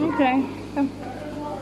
Okay. Come.